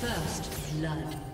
First blood.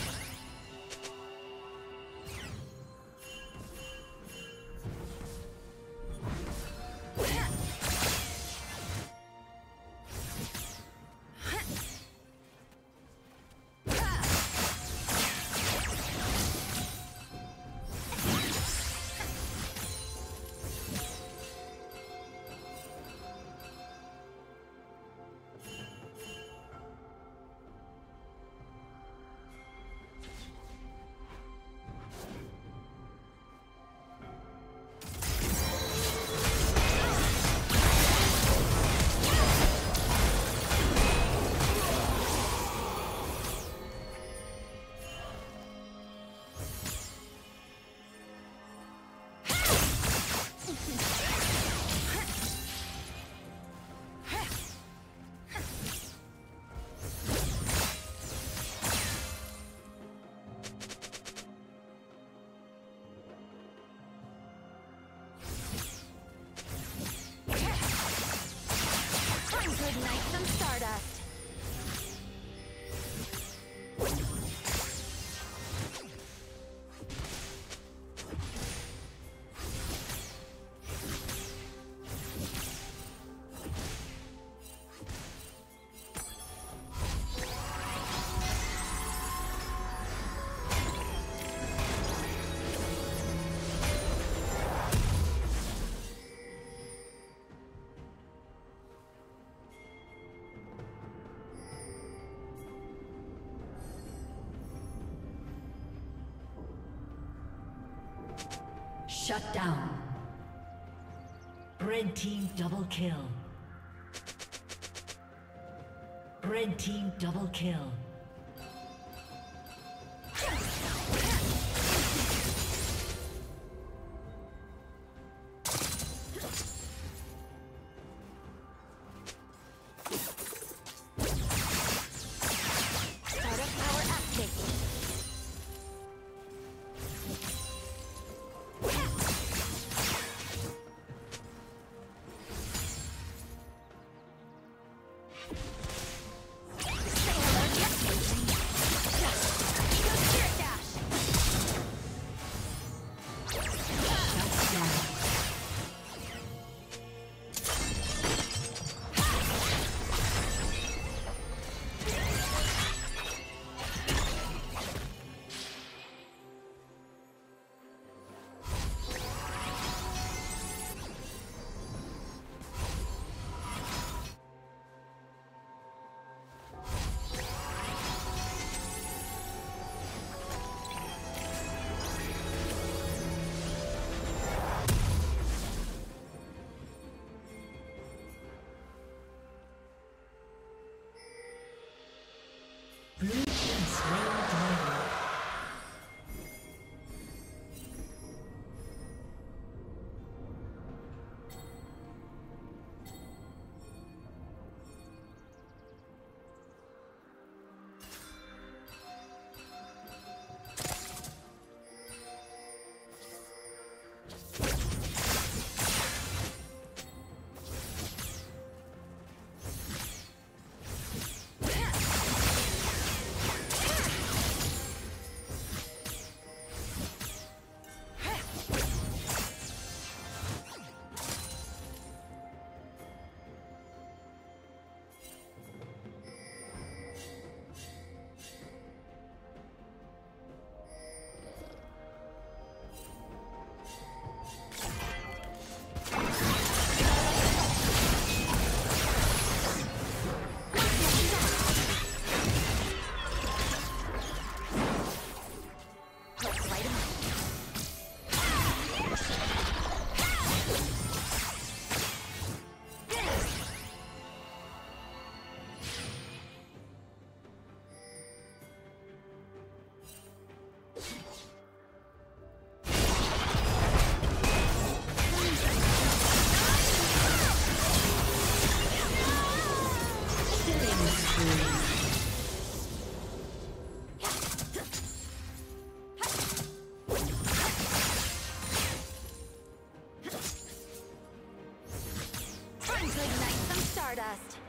Shut down. Red team double kill. Red team double kill. Stardust.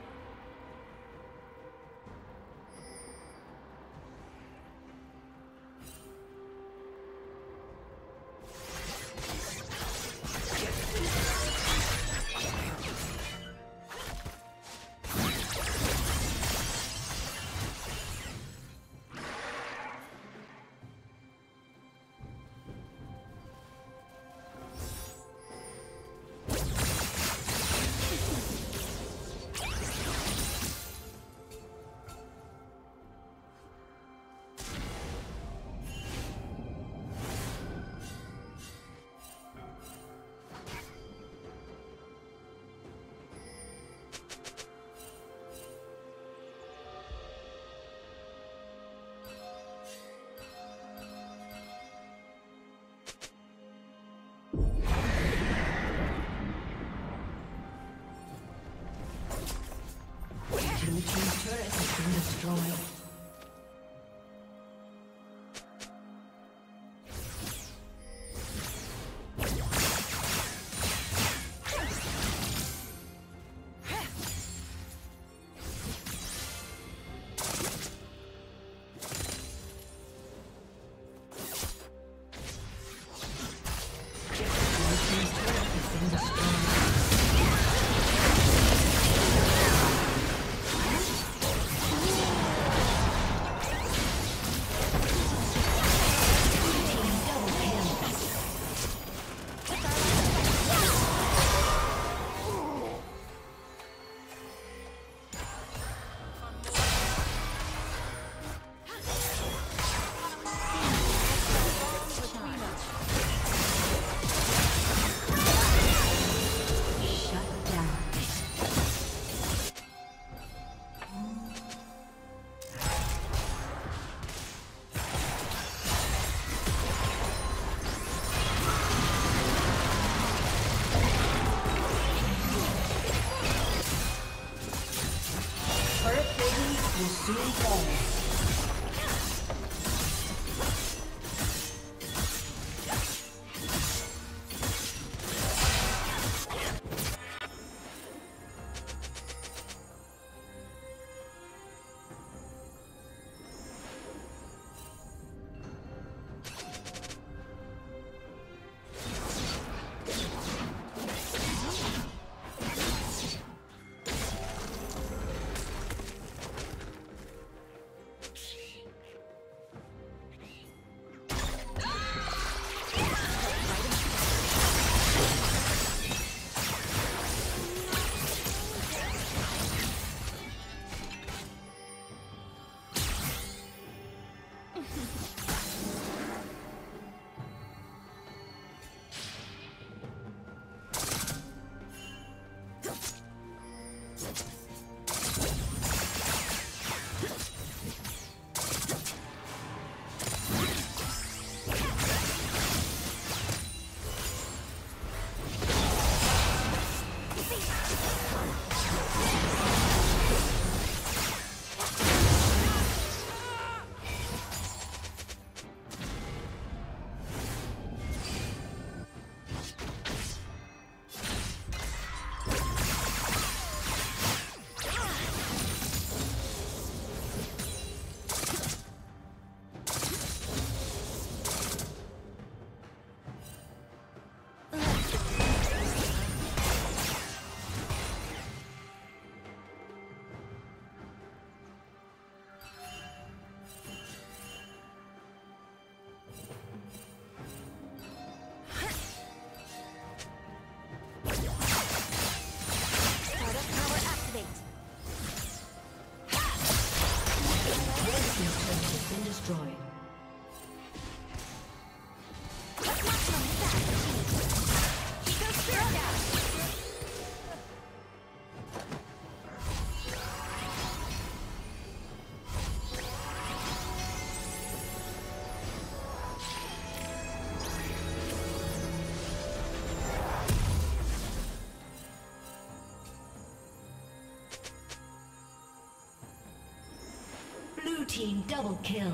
Team double kill.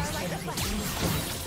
Just like